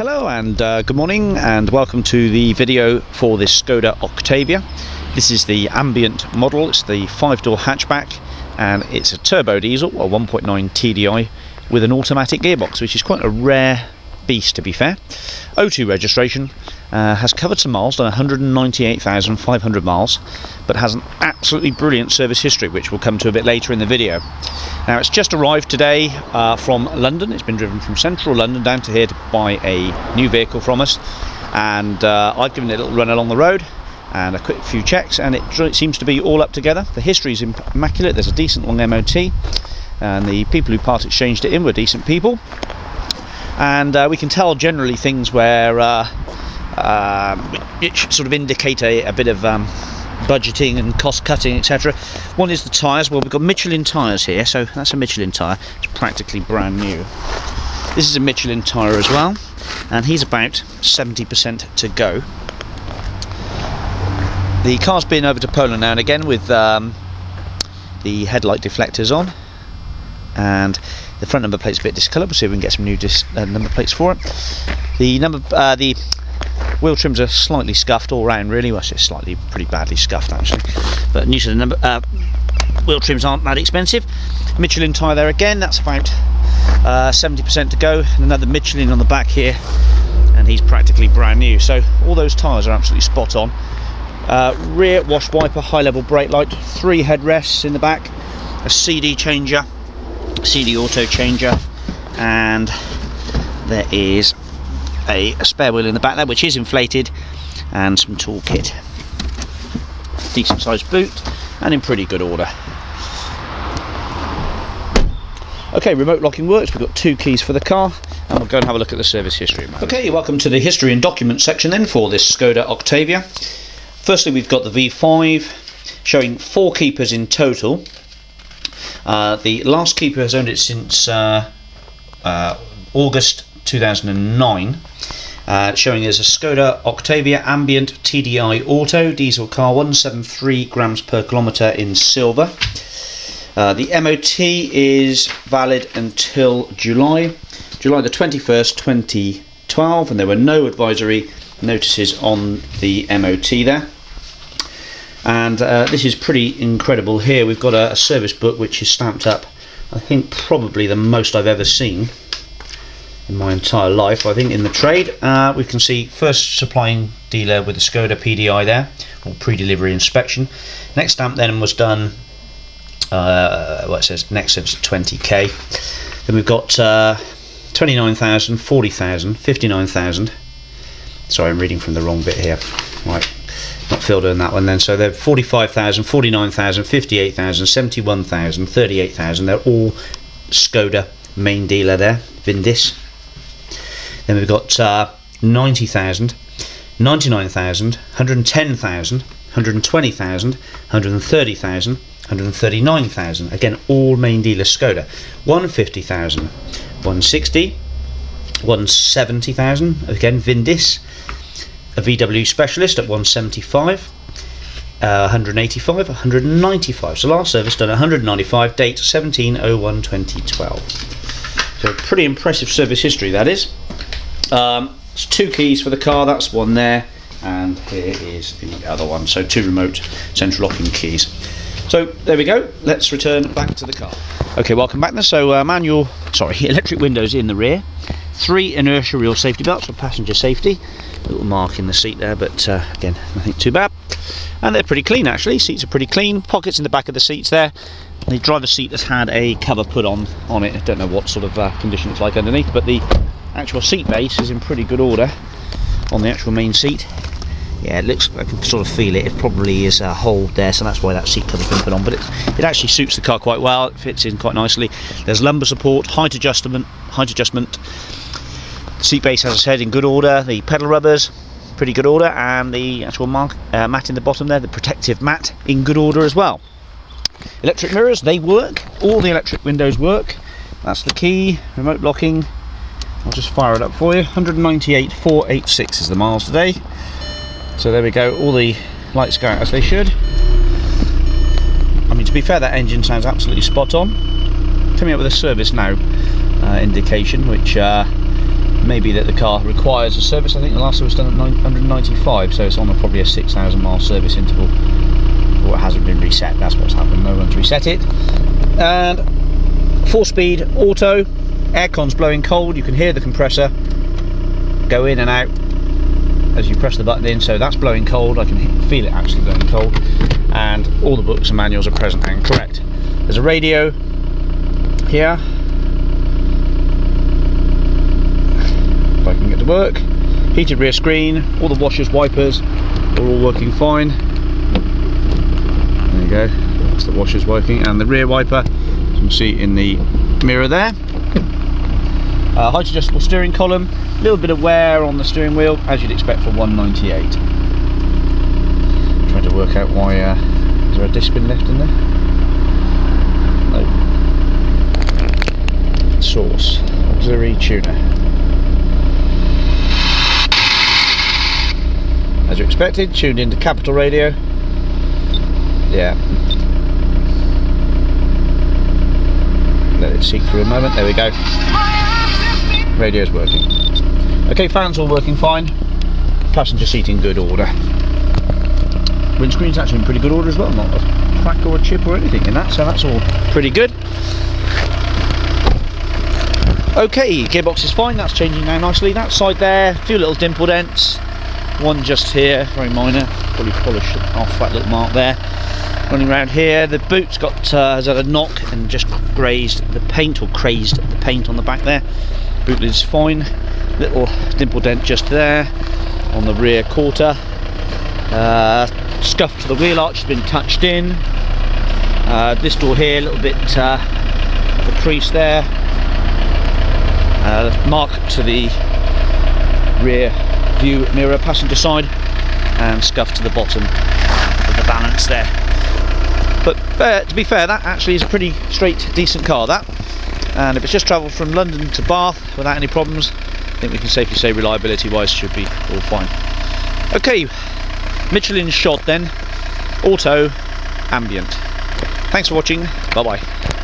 Hello and uh, good morning and welcome to the video for this Skoda Octavia. This is the ambient model, it's the five door hatchback and it's a turbo diesel, a 1.9 TDI with an automatic gearbox which is quite a rare beast to be fair. O2 registration, uh, has covered some miles, done 198,500 miles, but has an absolutely brilliant service history, which we'll come to a bit later in the video. Now, it's just arrived today uh, from London. It's been driven from central London down to here to buy a new vehicle from us, and uh, I've given it a little run along the road and a quick few checks, and it seems to be all up together. The history is immaculate. There's a decent long MOT, and the people who part exchanged it in were decent people. And uh, we can tell generally things where uh, um, which sort of indicate a, a bit of um, budgeting and cost cutting etc one is the tyres. Well we've got Michelin tyres here so that's a Michelin tyre. It's practically brand new. This is a Michelin tyre as well and he's about 70% to go. The car's been over to Poland now and again with um, the headlight deflectors on and the front number plate's a bit discoloured we'll see if we can get some new uh, number plates for it the number uh, the Wheel trims are slightly scuffed all round really, well it's slightly pretty badly scuffed actually. But new to the number uh, wheel trims aren't that expensive. Michelin tyre there again, that's about 70% uh, to go. And another Michelin on the back here and he's practically brand new. So all those tyres are absolutely spot on. Uh, rear wash wiper, high level brake light, three headrests in the back, a CD changer, CD auto changer, and there is a, a spare wheel in the back there which is inflated and some toolkit. Decent sized boot and in pretty good order. Okay remote locking works. We've got two keys for the car and we'll go and have a look at the service history. Okay welcome to the history and document section then for this Skoda Octavia. Firstly we've got the V5 showing four keepers in total uh, the last keeper has owned it since uh, uh, August 2009 uh, showing as a Skoda Octavia Ambient TDI Auto diesel car 173 grams per kilometre in silver. The MOT is valid until July July the 21st 2012 and there were no advisory notices on the MOT there and uh, this is pretty incredible. Here we've got a, a service book which is stamped up I think probably the most I've ever seen in my entire life I think in the trade. Uh, we can see first supplying dealer with the Skoda PDI there or pre-delivery inspection. Next stamp then was done uh, what it says next service 20k then we've got uh, 29,000 40,000 59,000 sorry I'm reading from the wrong bit here. Right filled in that one then so they're 45,000 49,000 58,000 71,000 38,000 they're all Skoda main dealer there Vindis then we've got uh, 90,000, 99,000, 110,000, 120,000, 130,000, 139,000. Again, all main dealer Skoda. 150,000, 160, 170,000. Again, Vindis. A VW specialist at 175. Uh, 185, 195. So last service done 195, date 1701 2012. So pretty impressive service history that is. Um, it's two keys for the car, that's one there, and here is the other one. So two remote central locking keys. So there we go, let's return back to the car. Okay, welcome back then. So uh, manual, sorry, electric windows in the rear, three inertia reel safety belts for passenger safety, a little mark in the seat there, but uh, again, nothing too bad. And they're pretty clean actually, seats are pretty clean, pockets in the back of the seats there. The driver's seat has had a cover put on on it, I don't know what sort of uh, condition it's like underneath, but the actual seat base is in pretty good order on the actual main seat. Yeah it looks I can sort of feel it. It probably is a hole there so that's why that seat cover's been put on. But it, it actually suits the car quite well. It fits in quite nicely. There's lumbar support height adjustment height adjustment seat base as I said in good order. The pedal rubbers pretty good order and the actual mark, uh, mat in the bottom there the protective mat in good order as well. Electric mirrors they work. All the electric windows work. That's the key. Remote locking I'll just fire it up for you. 198,486 is the miles today. So there we go. All the lights go out as they should. I mean to be fair that engine sounds absolutely spot on. Coming up with a service now uh, indication which uh, maybe that the car requires a service. I think the last one was done at 195, so it's on a, probably a 6,000 mile service interval. Or it hasn't been reset, that's what's happened, no one's reset it. And four speed auto, aircon's blowing cold, you can hear the compressor go in and out as you press the button in, so that's blowing cold, I can feel it actually blowing cold. And all the books and manuals are present and correct. There's a radio here if I can get to work heated rear screen all the washers wipers are all working fine. There you go that's the washers working and the rear wiper you can see in the mirror there. Uh, height adjustable steering column a little bit of wear on the steering wheel as you'd expect for 198 trying to work out why uh, is there a disc pin left in there? Source auxiliary tuner as you expected, tuned into capital radio. Yeah. Let it seek through a moment. There we go. Radio's working. Okay, fans all working fine. Passenger seat in good order. Windscreen's actually in pretty good order as well. Not a crack or a chip or anything in that, so that's all pretty good. Okay, gearbox is fine. That's changing now nicely. That side there, a few little dimple dents one just here, very minor, fully polished off that little mark there. Running around here, the boot's got uh, has had a knock and just grazed the paint or crazed the paint on the back there. Boot lid's fine, little dimple dent just there on the rear quarter. Uh, scuff to the wheel arch has been touched in. Uh, this door here, a little bit uh, of a crease there. Uh, mark to the rear view mirror passenger side and scuff to the bottom of the balance there. But uh, to be fair that actually is a pretty straight decent car that. And if it's just travelled from London to Bath without any problems I think we can safely say reliability wise should be all fine. Okay Michelin shot then. Auto ambient. Thanks for watching. Bye bye